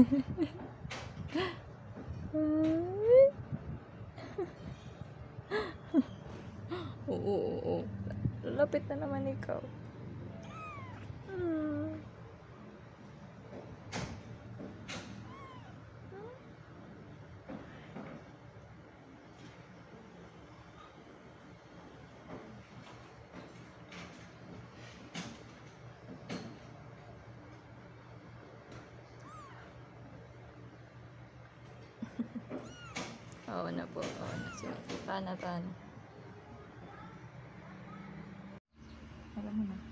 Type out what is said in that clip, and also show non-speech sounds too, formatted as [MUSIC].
[LAUGHS] Oo, oo, oo. Lalapit na naman ikaw. Hmm. Oo na po. Oo na. Sige. Tana, tana. Alam mo na.